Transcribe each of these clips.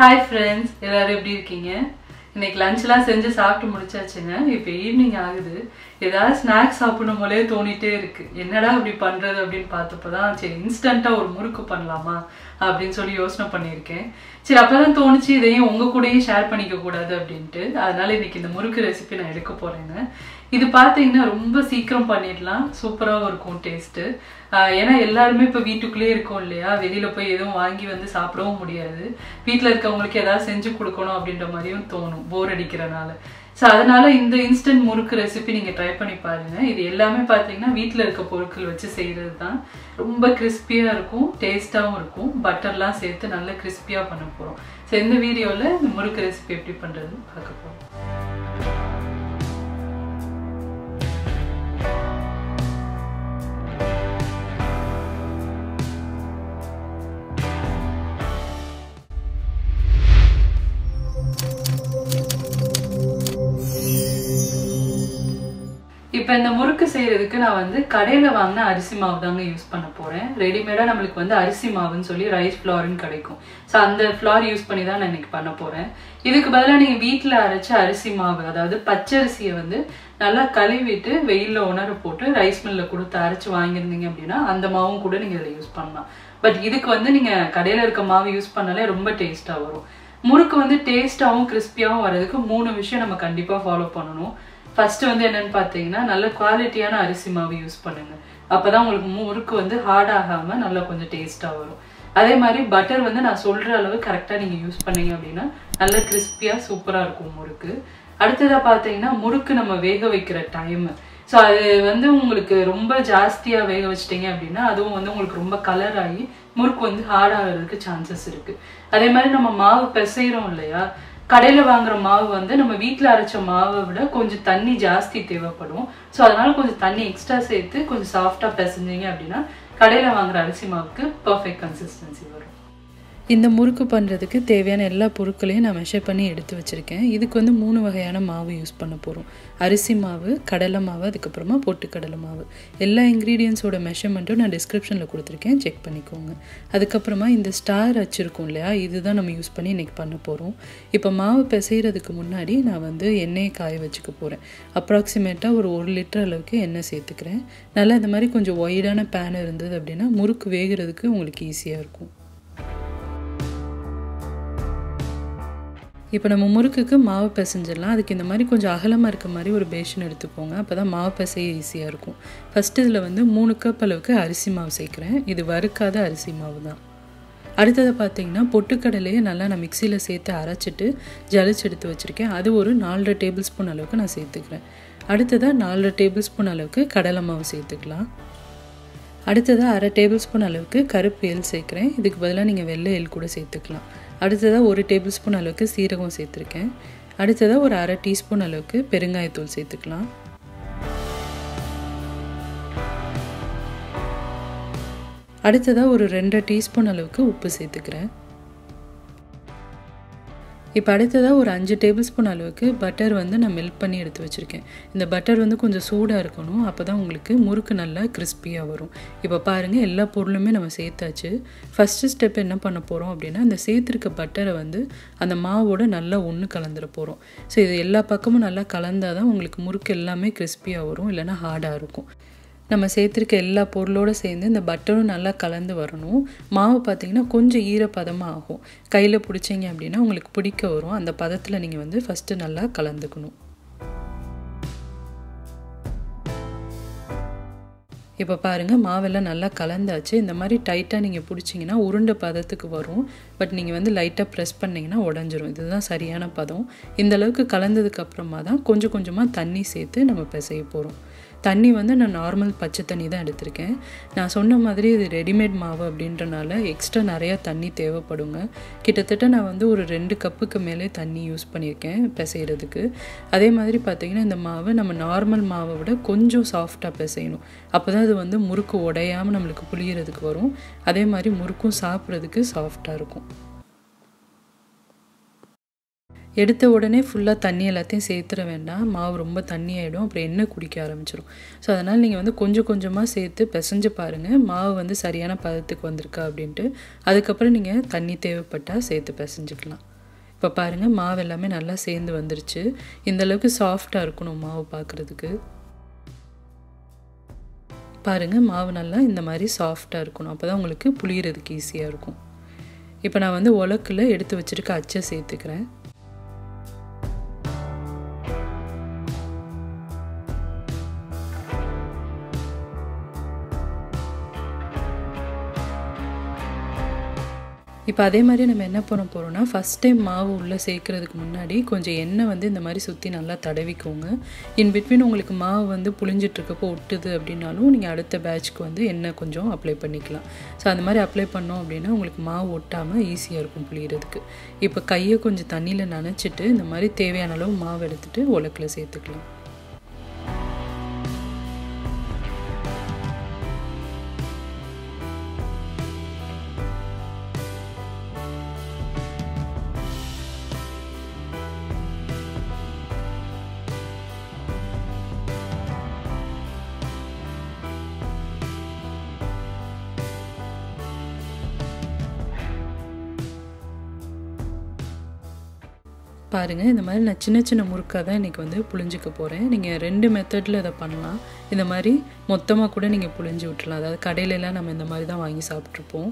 Hi friends எல்லாரும் எப்படி இருக்கீங்க? இன்னைக்கு லஞ்ச்லாம் செஞ்சு சாப்பிட்டு முடிச்சாச்சுங்க. இப்போ ஈவினிங் ஆகுது. ஏதாவது ஸ்நாக்ஸ் சாப்பிடணும் போலே தோணிட்டே இருக்கு. என்னடா அப்படி பண்றது அப்படின்னு பார்த்தப்போ தான் சரி இன்ஸ்டண்ட்டாக ஒரு முறுக்கு பண்ணலாமா அப்படின்னு சொல்லி யோசனை பண்ணியிருக்கேன். சரி அப்பதான் தோணுச்சு இதையும் உங்க கூடயும் ஷேர் பண்ணிக்க கூடாது அப்படின்ட்டு. அதனால இன்னைக்கு இந்த முறுக்கு ரெசிபி நான் எடுக்க போறேங்க. இது பார்த்தீங்கன்னா ரொம்ப சீக்கிரம் பண்ணிடலாம். சூப்பராகவும் இருக்கும் டேஸ்ட்டு ஏன்னா எல்லாருமே இப்போ வீட்டுக்குள்ளேயே இருக்கோம் இல்லையா? வெளியில் போய் எதுவும் வாங்கி வந்து சாப்பிடவும் முடியாது. வீட்டில் இருக்கவங்களுக்கு ஏதாவது செஞ்சு கொடுக்கணும் அப்படின்ற மாதிரியும் தோணும் போர் அடிக்கிறனால. ஸோ அதனால இந்த இன்ஸ்டன்ட் முறுக்கு ரெசிபி நீங்கள் ட்ரை பண்ணி பாருங்க. இது எல்லாமே பார்த்தீங்கன்னா வீட்டில் இருக்க பொருட்கள் வச்சு செய்கிறது தான் ரொம்ப கிறிஸ்பியாக இருக்கும் டேஸ்ட்டாகவும் இருக்கும். பட்டர்லாம் சேர்த்து நல்லா கிறிஸ்பியாக பண்ண போகிறோம் ஸோ இந்த வீடியோவில் இந்த முறுக்கு ரெசிபி எப்படி பண்ணுறதுன்னு பார்க்க போகிறோம் இப்போ இந்த முறுக்கு செய்யறதுக்கு நான் வந்து கடையில் வாங்கின அரிசி மாவு தாங்க யூஸ் பண்ண போகிறேன் ரெடிமேடாக நம்மளுக்கு வந்து அரிசி மாவுன்னு சொல்லி ரைஸ் ஃப்ளார்னு கிடைக்கும். ஸோ அந்த ஃப்ளார் யூஸ் பண்ணி தான் நான் இன்னைக்கு பண்ண போகிறேன் இதுக்கு பதிலாக நீங்கள் வீட்டில் அரைச்ச அரிசி மாவு அதாவது பச்சரிசியை வந்து நல்லா கழுவிட்டு வெயிலில் உணர போட்டு ரைஸ் மில்லில் கொடுத்து அரைச்சி வாங்கியிருந்தீங்க அப்படின்னா அந்த மாவும் கூட நீங்கள் இதில் யூஸ் பண்ணலாம். பட் இதுக்கு வந்து நீங்கள் கடையில் இருக்க மாவு யூஸ் பண்ணாலே ரொம்ப டேஸ்ட்டாக வரும். முறுக்கு வந்து டேஸ்ட்டாகவும் கிறிஸ்பியாகவும் வர்றதுக்கு மூணு விஷயம் நம்ம கண்டிப்பாக ஃபாலோ பண்ணணும். ஃபர்ஸ்ட் வந்து என்னன்னு பார்த்தீங்கன்னா நல்ல குவாலிட்டியான அரிசி மாவு யூஸ் பண்ணுங்க. அப்பதான் உங்களுக்கு முறுக்கு வந்து ஹார்ட் ஆகாம நல்லா கொஞ்சம் டேஸ்டா வரும். அதே மாதிரி பட்டர் வந்து நான் சொல்ற அளவு கரெக்டா நீங்க யூஸ் பண்ணீங்க அப்படின்னா நல்ல கிறிஸ்பியா சூப்பரா இருக்கும் முறுக்கு. அடுத்ததா பார்த்தீங்கன்னா முறுக்கு நம்ம வேக வைக்கிற டைம் ஸோ அது வந்து உங்களுக்கு ரொம்ப ஜாஸ்தியா வேக வச்சிட்டீங்க அப்படின்னா அதுவும் வந்து உங்களுக்கு ரொம்ப கலர் ஆகி முறுக்கு வந்து ஹார்ட் ஆகிறதுக்கு சான்சஸ் இருக்கு. அதே மாதிரி நம்ம மாவு பிசைகிறோம் இல்லையா கடையில் வாங்குற மாவு வந்து நம்ம வீட்டில் அரைச்ச மாவை விட கொஞ்சம் தண்ணி ஜாஸ்தி தேவைப்படும். ஸோ அதனால் கொஞ்சம் தண்ணி எக்ஸ்ட்ரா சேர்த்து கொஞ்சம் சாஃப்டாக பிசைஞ்சிங்க அப்படின்னா கடையில் வாங்குற அரிசி மாவுக்கு பர்ஃபெக்ட் கன்சிஸ்டன்சி வரும். இந்த முறுக்கு பண்ணுறதுக்கு தேவையான எல்லா பொருட்களையும் நான் மெஷர் பண்ணி எடுத்து வச்சுருக்கேன். இதுக்கு வந்து மூணு வகையான மாவு யூஸ் பண்ண போகிறோம் அரிசி மாவு கடலை மாவு அதுக்கப்புறமா பொட்டுக்கடலை மாவு. எல்லா இன்க்ரீடியன்ஸோட மெஷர்மெண்ட்டும் நான் டிஸ்கிரிப்ஷனில் கொடுத்துருக்கேன். செக் பண்ணிக்கோங்க. அதுக்கப்புறமா இந்த ஸ்டார் வச்சுருக்கோம் இல்லையா? இதுதான் நம்ம யூஸ் பண்ணி இன்றைக்கி பண்ண போகிறோம் இப்போ மாவு பிசைகிறதுக்கு முன்னாடி நான் வந்து எண்ணெயை காய வச்சுக்க போகிறேன் அப்ராக்சிமேட்டாக ஒரு ஒரு லிட்டர் அளவுக்கு எண்ணெய் சேர்த்துக்கிறேன். நல்லா இந்த மாதிரி கொஞ்சம் ஒய்டான பேன் இருந்தது அப்படின்னா முறுக்கு வேகிறதுக்கு உங்களுக்கு ஈஸியாக இருக்கும். இப்போ நம்ம முறுக்குக்கு மாவு பிசைஞ்சிடலாம். அதுக்கு இந்த மாதிரி கொஞ்சம் அகலமாக இருக்க மாதிரி ஒரு பேஷன் எடுத்துக்கோங்க. அப்போ தான் மாவு பிசைய ஈஸியாக இருக்கும். ஃபஸ்ட்டு இதில் வந்து மூணு கப் அளவுக்கு அரிசி மாவு சேர்க்குறேன். இது வறுக்காத அரிசி மாவு தான். அடுத்ததை பார்த்தீங்கன்னா பொட்டுக்கடலையை நல்லா நான் மிக்சியில் சேர்த்து அரைச்சிட்டு ஜலிச்சு எடுத்து வச்சுருக்கேன். அது ஒரு நாலரை டேபிள் ஸ்பூன் அளவுக்கு நான் சேர்த்துக்கிறேன். அடுத்ததாக நாலரை டேபிள் ஸ்பூன் அளவுக்கு கடலை மாவு சேர்த்துக்கலாம். அடுத்ததாக அரை டேபிள் ஸ்பூன் அளவுக்கு கருப்பு எல் சேர்க்குறேன். இதுக்கு பதிலாக நீங்கள் வெள்ளை எல் கூட சேர்த்துக்கலாம். அடுத்ததாக ஒரு டேபிள் ஸ்பூன் அளவுக்கு சீரகம் சேர்த்துருக்கேன். அடுத்ததாக ஒரு அரை டீஸ்பூன் அளவுக்கு பெருங்காயத்தூள் சேர்த்துக்கலாம். அடுத்ததாக ஒரு ரெண்டரை டீஸ்பூன் அளவுக்கு உப்பு சேர்த்துக்கிறேன். இப்போ அடுத்ததாக ஒரு அஞ்சு டேபிள் ஸ்பூன் அளவுக்கு பட்டர் வந்து நான் மெல்ட் பண்ணி எடுத்து வச்சுருக்கேன். இந்த பட்டர் வந்து கொஞ்சம் சூடாக இருக்கணும். அப்போ தான் உங்களுக்கு முறுக்கு நல்லா கிறிஸ்பியாக வரும். இப்போ பாருங்கள் எல்லா பொருளுமே நம்ம சேர்த்தாச்சு. ஃபஸ்ட்டு ஸ்டெப் என்ன பண்ண போகிறோம் அப்படின்னா அந்த சேர்த்துருக்க பட்டரை வந்து அந்த மாவோட நல்லா ஒன்று கலந்துட போகிறோம் ஸோ இது எல்லா பக்கமும் நல்லா கலந்தால் தான் உங்களுக்கு முறுக்கு எல்லாமே கிறிஸ்பியாக வரும். இல்லைனா ஹார்டாக இருக்கும். நம்ம சேர்த்துருக்க எல்லா பொருளோடு சேர்ந்து இந்த பட்டரும் நல்லா கலந்து வரணும். மாவு பார்த்திங்கன்னா கொஞ்சம் ஈரப்பதமாக ஆகும் கையில் பிடிச்சிங்க அப்படின்னா உங்களுக்கு பிடிக்க வரும். அந்த பதத்தில் நீங்கள் வந்து ஃபஸ்ட்டு நல்லா கலந்துக்கணும். இப்போ பாருங்கள் மாவெல்லாம் நல்லா கலந்தாச்சு. இந்த மாதிரி டைட்டாக நீங்கள் பிடிச்சிங்கன்னா உருண்டை பதத்துக்கு வரும். பட் நீங்கள் வந்து லைட்டாக ப்ரெஸ் பண்ணிங்கன்னா உடஞ்சிரும். இதுதான் சரியான பதம். இந்த அளவுக்கு தான் கொஞ்சம் கொஞ்சமாக தண்ணி சேர்த்து நம்ம பிசைய போகிறோம் தண்ணி வந்து நான் நார்மல் பச்சை தண்ணி தான் எடுத்திருக்கேன். நான் சொன்ன மாதிரி இது ரெடிமேட் மாவு அப்படின்றனால எக்ஸ்ட்ரா நிறையா தண்ணி தேவைப்படுங்க. கிட்டத்தட்ட நான் வந்து ஒரு ரெண்டு கப்புக்கு மேலே தண்ணி யூஸ் பண்ணியிருக்கேன் பிசைகிறதுக்கு அதே மாதிரி பார்த்திங்கன்னா இந்த மாவை நம்ம நார்மல் மாவை விட கொஞ்சம் சாஃப்டாக பிசையணும். அப்போ தான் அது வந்து முறுக்கு உடையாமல் நம்மளுக்கு புளியறதுக்கு வரும். அதே மாதிரி முறுக்கும் சாப்பிட்றதுக்கு சாஃப்டாக இருக்கும். எடுத்த உடனே ஃபுல்லாக தண்ணி எல்லாத்தையும் சேர்த்துட வேண்டாம். மாவு ரொம்ப தண்ணி ஆகிடும் அப்புறம் எண்ணெய் குடிக்க ஆரம்பிச்சிடும் ஸோ அதனால் நீங்கள் வந்து கொஞ்சம் கொஞ்சமாக சேர்த்து பிசைஞ்சு பாருங்கள் மாவு வந்து சரியான பதத்துக்கு வந்திருக்கா அப்படின்ட்டு. அதுக்கப்புறம் நீங்கள் தண்ணி தேவைப்பட்டால் சேர்த்து பிசைஞ்சுக்கலாம். இப்போ பாருங்கள் மாவு எல்லாமே நல்லா சேர்ந்து வந்துருச்சு. இந்தளவுக்கு சாஃப்டாக இருக்கணும் மாவு பார்க்குறதுக்கு பாருங்கள் மாவு நல்லா இந்த மாதிரி சாஃப்டாக இருக்கணும். அப்போ தான் உங்களுக்கு புளியறதுக்கு ஈஸியாக இருக்கும். இப்போ நான் வந்து உலக்கில் எடுத்து வச்சுருக்க அச்சை சேர்த்துக்கிறேன். இப்போ அதே மாதிரி நம்ம என்ன பண்ண போகிறோம்னா ஃபஸ்ட் டைம் மாவு உள்ளே சேர்க்குறதுக்கு முன்னாடி கொஞ்சம் எண்ணெய் வந்து இந்த மாதிரி சுற்றி நல்லா தடவிக்கோங்க. இன் பிட்வீன் உங்களுக்கு மாவு வந்து புளிஞ்சிட்ருக்கப்போ ஒட்டுது அப்படின்னாலும் நீங்கள் அடுத்த பேட்ச்க்கு வந்து எண்ணெய் கொஞ்சம் அப்ளை பண்ணிக்கலாம். ஸோ அந்த மாதிரி அப்ளை பண்ணோம் அப்படின்னா உங்களுக்கு மாவு ஒட்டாமல் ஈஸியாக இருக்கும் புளியறதுக்கு. இப்போ கையை கொஞ்சம் தண்ணியில் நனைச்சிட்டு இந்த மாதிரி தேவையான அளவு மாவு எடுத்துகிட்டு உலக்கில் சேர்த்துக்கலாம். பாருங்கள் இந்த மாதிரி நான் சின்ன சின்ன முறுக்காக தான் இன்றைக்கி வந்து புழிஞ்சிக்க போகிறேன் நீங்கள் ரெண்டு மெத்தடில் இதை பண்ணலாம். இந்த மாதிரி மொத்தமாக கூட நீங்கள் புழிஞ்சு விட்டுலாம் அதாவது கடையிலலாம் நம்ம இந்த மாதிரி தான் வாங்கி சாப்பிட்ருப்போம்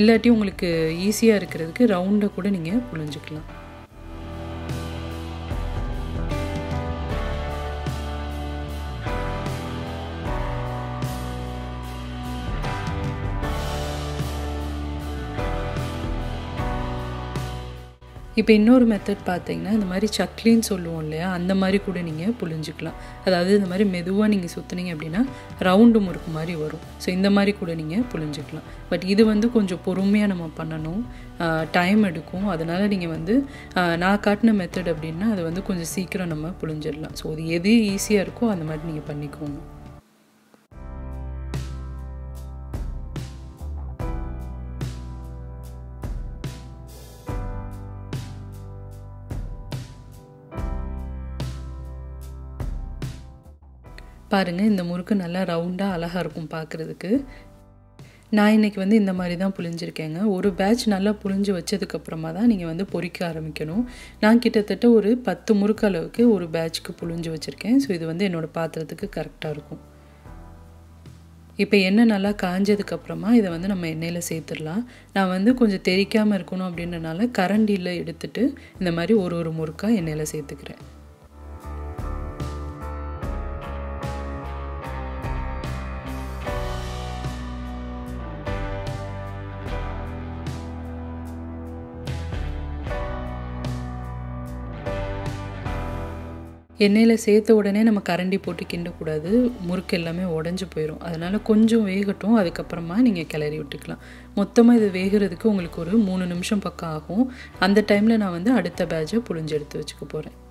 இல்லாட்டி உங்களுக்கு ஈஸியாக இருக்கிறதுக்கு ரவுண்டை கூட நீங்கள் புழிஞ்சிக்கலாம். இப்போ இன்னொரு மெத்தட் பார்த்தீங்கன்னா இந்த மாதிரி சக்லின்னு சொல்லுவோம் இல்லையா? அந்த மாதிரி கூட நீங்கள் புழிஞ்சிக்கலாம். அதாவது இந்த மாதிரி மெதுவாக நீங்கள் சுற்றுனீங்க அப்படின்னா ரவுண்டு முறுக்கு மாதிரி வரும். ஸோ இந்த மாதிரி கூட நீங்கள் புழிஞ்சிக்கலாம். பட் இது வந்து கொஞ்சம் பொறுமையாக நம்ம பண்ணணும். டைம் எடுக்கும். அதனால் நீங்கள் வந்து நான் காட்டின மெத்தட் அப்படின்னா அது வந்து கொஞ்சம் சீக்கிரம் நம்ம புழிஞ்சிடலாம். ஸோ அது எது ஈஸியாக இருக்கோ அந்த மாதிரி நீங்கள் பண்ணிக்கோங்க. பாருங்கள் இந்த முறுக்கு நல்லா ரவுண்டாக அழகாக இருக்கும் பார்க்குறதுக்கு நான் இன்றைக்கி வந்து இந்த மாதிரி தான் புளிஞ்சிருக்கேங்க ஒரு பேட்ச் நல்லா புளிஞ்சு வச்சதுக்கப்புறமா தான் நீங்கள் வந்து பொறிக்க ஆரம்பிக்கணும். நான் கிட்டத்தட்ட ஒரு பத்து முறுக்கு அளவுக்கு ஒரு பேட்ச்க்கு புளிஞ்சு வச்சுருக்கேன். ஸோ இது வந்து என்னோடய பாத்திரத்துக்கு கரெக்டாக இருக்கும். இப்போ எண்ணெய் நல்லா காஞ்சதுக்கப்புறமா இதை வந்து நம்ம எண்ணெயில் சேர்த்துடலாம். நான் வந்து கொஞ்சம் தெரிக்காமல் இருக்கணும் அப்படின்றனால கரண்டியில் எடுத்துகிட்டு இந்த மாதிரி ஒரு ஒரு முறுக்காக எண்ணெயில் சேர்த்துக்கிறேன். எண்ணெயில் சேர்த்த உடனே நம்ம கரண்டி போட்டு கிண்டக்கூடாது முறுக்கு எல்லாமே உடஞ்சி போயிடும் அதனால் கொஞ்சம் வேகட்டும். அதுக்கப்புறமா நீங்கள் கிளறி விட்டுக்கலாம். மொத்தமாக இது வேகிறதுக்கு உங்களுக்கு ஒரு மூணு நிமிஷம் பக்கம் ஆகும். அந்த டைமில் நான் வந்து அடுத்த பேட்சை புழிஞ்சு எடுத்து வச்சுக்க போகிறேன்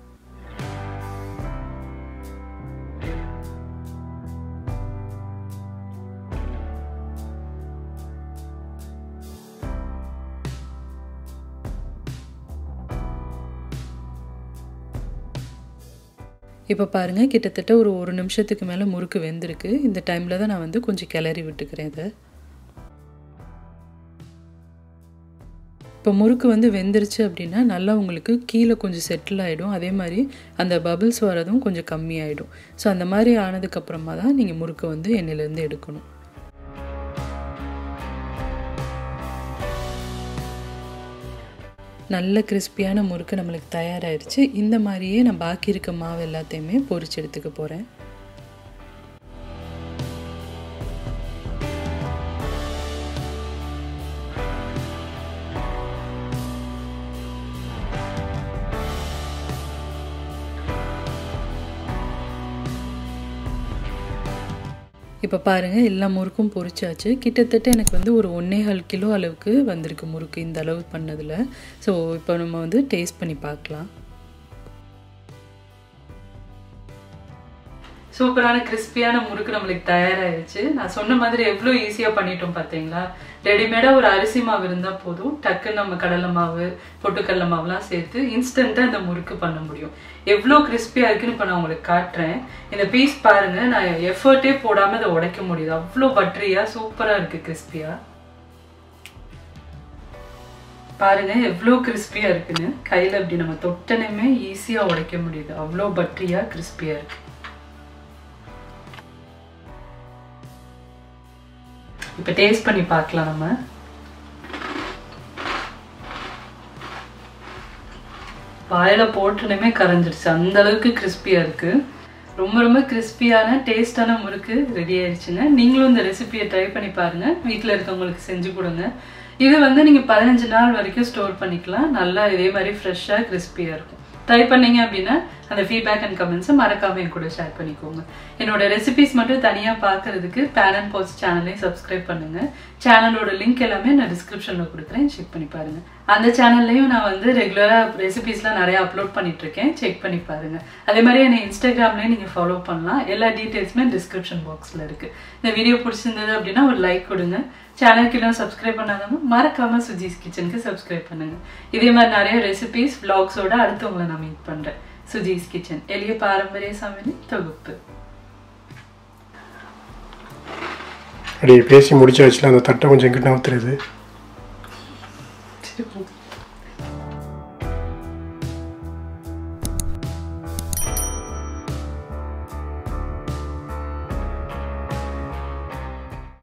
இப்போ பாருங்கள் கிட்டத்தட்ட ஒரு ஒரு நிமிஷத்துக்கு மேலே முறுக்கு வெந்திருக்கு. இந்த டைமில் தான் நான் வந்து கொஞ்சம் கிளறி விட்டுக்கிறேன் இதை. இப்போ முறுக்கு வந்து வெந்துருச்சு அப்படின்னா நல்லா உங்களுக்கு கீழே கொஞ்சம் செட்டில் ஆகிடும் அதே மாதிரி அந்த பபிள்ஸ் வரதும் கொஞ்சம் கம்மியாயிடும். ஸோ அந்த மாதிரி ஆனதுக்கப்புறமா தான் நீங்கள் முறுக்கு வந்து எண்ணெயிலேருந்து எடுக்கணும். நல்ல கிறிஸ்பியான முறுக்கு நம்மளுக்கு தயாராகிடுச்சு இந்த மாதிரியே நான் பாக்கி இருக்க மாவு எல்லாத்தையுமே பொரிச்சு எடுத்துக்க போகிறேன் இப்போ பாருங்கள் எல்லா முறுக்கும் பொரிச்சாச்சு. கிட்டத்தட்ட எனக்கு வந்து ஒரு ஒன்றேகால் கிலோ அளவுக்கு வந்திருக்கு முறுக்கு இந்த அளவு பண்ணதில். ஸோ இப்போ நம்ம வந்து டேஸ்ட் பண்ணி பார்க்கலாம். சூப்பரான கிறிஸ்பியான முறுக்கு நம்மளுக்கு தயாராகிடுச்சு நான் சொன்ன மாதிரி எவ்வளோ ஈஸியாக பண்ணிட்டோம் பார்த்தீங்களா? ரெடிமேடாக ஒரு அரிசி மாவு இருந்தால் போதும். டக்குன்னு நம்ம கடலை மாவு பொட்டுக்கடலை மாவுலாம் சேர்த்து இன்ஸ்டண்ட்டாக இந்த முறுக்கு பண்ண முடியும். எவ்வளோ கிறிஸ்பியாக இருக்குன்னு இப்போ நான் உங்களுக்கு காட்டுறேன். இந்த பீஸ் பாருங்கள் நான் எஃபர்ட்டே போடாமல் இதை உடைக்க முடியுது. அவ்வளோ பட்ரியாக சூப்பராக இருக்குது கிறிஸ்பியாக பாருங்க எவ்வளோ கிறிஸ்பியாக இருக்குன்னு. கையில் அப்படி நம்ம தொட்டனையுமே ஈஸியாக உடைக்க முடியுது. அவ்வளோ பட்ரியாக கிறிஸ்பியாக இருக்குது இப்போ டேஸ்ட் பண்ணி பார்க்கலாம் நம்ம. வாயில் போட்டுனுமே கரைஞ்சிருச்சு. அந்த அளவுக்கு கிறிஸ்பியாக இருக்குது ரொம்ப ரொம்ப கிறிஸ்பியான டேஸ்டான முறுக்கு ரெடி ஆயிடுச்சுங்க நீங்களும் இந்த ரெசிபியை ட்ரை பண்ணி பாருங்கள் வீட்டில் இருக்கவங்களுக்கு செஞ்சு கொடுங்க. இது வந்து நீங்கள் பதினஞ்சு நாள் வரைக்கும் ஸ்டோர் பண்ணிக்கலாம். நல்லா இதே மாதிரி ஃப்ரெஷ்ஷாக கிறிஸ்பியாக இருக்கும். ட்ரை பண்ணீங்க அப்படின்னா அந்த ஃபீட்பேக் அண்ட் கமெண்ட்ஸை மறக்காம என் கூட ஷேர் பண்ணிக்கோங்க. என்னோட ரெசிபிஸ் மட்டும் தனியாக பார்க்கறதுக்கு பேன் அண்ட் போஸ்ட் சேனலையும் சப்ஸ்கிரைப் பண்ணுங்க. சேனலோட லிங்க் எல்லாமே நான் டிஸ்கிரிப்ஷனில் கொடுக்குறேன். செக் பண்ணி பாருங்க. அந்த சேனல்லையும் நான் வந்து ரெகுலராக ரெசிபிஸ்லாம் நிறைய அப்லோட் பண்ணிட்டு இருக்கேன் செக் பண்ணி பாருங்க. அதே மாதிரி என்னை இன்ஸ்டாகிராம்லேயும் நீங்கள் ஃபாலோ பண்ணலாம். எல்லா டீட்டெயில்ஸுமே டிஸ்கிரிப்ஷன் பாக்ஸில் இருக்கு. இந்த வீடியோ பிடிச்சிருந்தது அப்படின்னா ஒரு லைக் கொடுங்க. சேனலுக்கு எல்லாம் சப்ஸ்கிரைப் பண்ணாதவங்க மறக்காம சுஜிஸ் கிச்சனுக்கு சப்ஸ்கிரைப் பண்ணுங்க. இதே மாதிரி நிறைய ரெசிபிஸ் vlogsஓட அடுத்து உங்களை நான் மீட் பண்றேன். சுஜிஸ் கிச்சன் எளிய பாரம்பரிய சமையல் தொகுப்பு அப்படி பேசி முடிச்சாச்சுல அந்த தட்டை கொஞ்சம் எங்கிட்ட நவுத்துறது. சரி